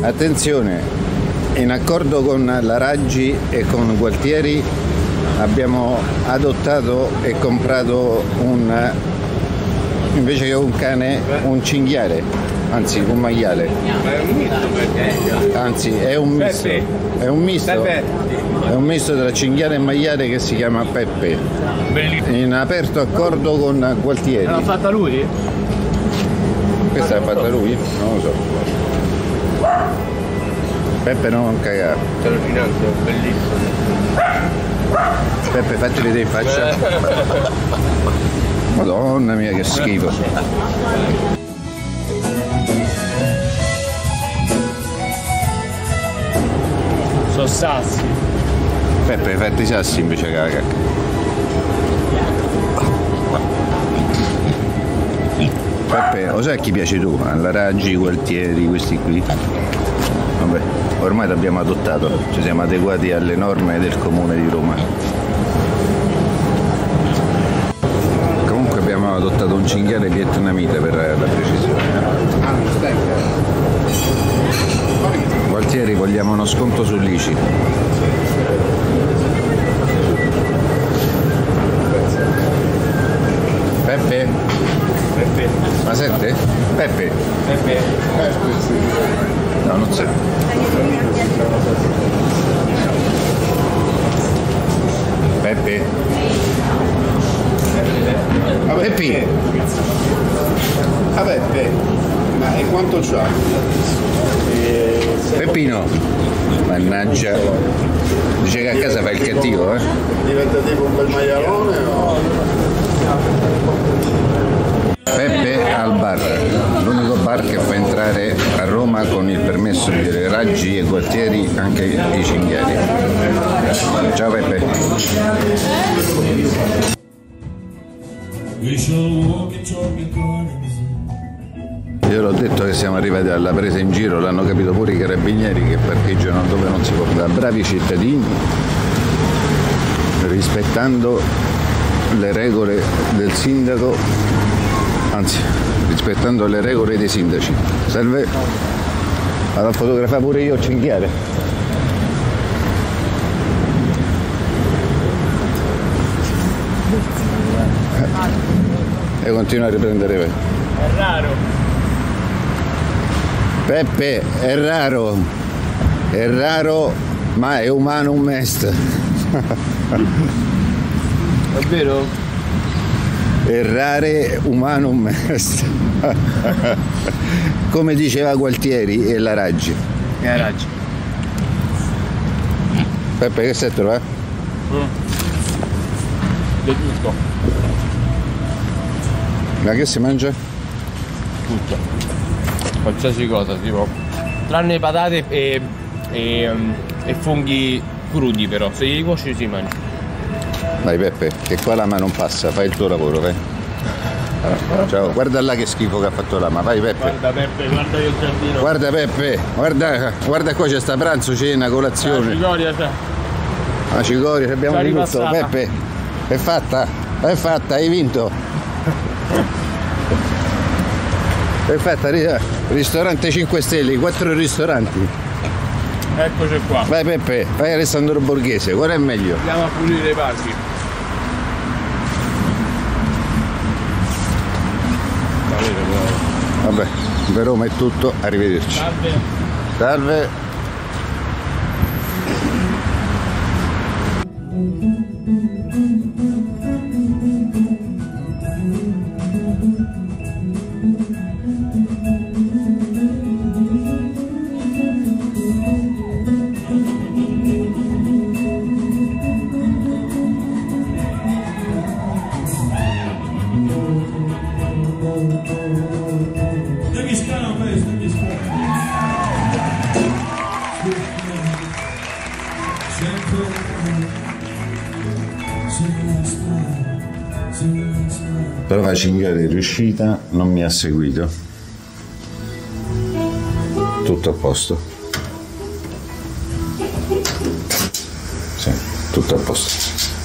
Attenzione, in accordo con la Raggi e con Gualtieri abbiamo adottato e comprato un, invece che un cane, un cinghiale, anzi un maiale. Anzi, è un misto. È un misto. È un misto tra cinghiale e maiale che si chiama Peppe. In aperto accordo con Gualtieri. L'ha fatta lui? Questa l'ha fatta lui? Non lo so. Peppe non cagare. Lo finanzio, bellissimo. Peppe fatti vedere in faccia. Madonna mia che schifo. Sono sassi. Peppe fatti i sassi invece che la cacca. Peppe, lo sai chi piaci tu? Alla Raggi, Gualtieri, questi qui? Vabbè, ormai l'abbiamo adottato, ci siamo adeguati alle norme del comune di Roma. Comunque abbiamo adottato un cinghiale vietnamita per la precisione. Gualtieri vogliamo uno sconto sull'ICI. Peppe? Peppe. Ma sente? Peppe? Peppe. No, non c'è. Peppe? Peppi? Ah Peppe, ma e quanto c'ha? Peppino? Mannaggia. Dice che a casa fa il cattivo, eh? Diventa tipo un bel maialone o... Peppe al bar, l'unico bar che fa entrare a Roma con il permesso di Raggi e Gualtieri anche i cinghiali. Ciao Peppe. Io l'ho detto che siamo arrivati alla presa in giro, l'hanno capito pure i carabinieri che parcheggiano dove non si può. Da bravi cittadini, rispettando le regole del sindaco, anzi, rispettando le regole dei sindaci. Serve vado a fotografare pure io il cinghiale. E continua a riprendere. È raro. Peppe, è raro, è raro, ma è umano un est. È vero? È rare umano un est. Come diceva Gualtieri e la Raggi. Che hai ragione. Peppe, che sei trovato? Di tutto. Ma che si mangia? Tutto. Qualsiasi cosa, tipo. Tranne patate e, e, um, e funghi crudi però. Se li cuoci si mangia. Dai Peppe, che qua lama non passa, fai il tuo lavoro, vai. Ciao, guarda là che schifo che ha fatto lama, vai Peppe. Guarda Peppe, guarda il giardino. Guarda Peppe, guarda, guarda qua c'è sta pranzo, cena, La colazione. cicoria c'è. La cicoria, abbiamo di tutto. Peppe, è fatta, è fatta, hai vinto. È fatta, ri- ristorante 5 stelle, 4 ristoranti. Eccoci qua. Vai Peppe, vai Alessandro Borghese, qual è meglio? Andiamo a pulire i parchi. Vabbè, per Roma è tutto, arrivederci. Salve. Salve. Però la cinghiale è riuscita, non mi ha seguito. Tutto a posto. Sì, tutto a posto.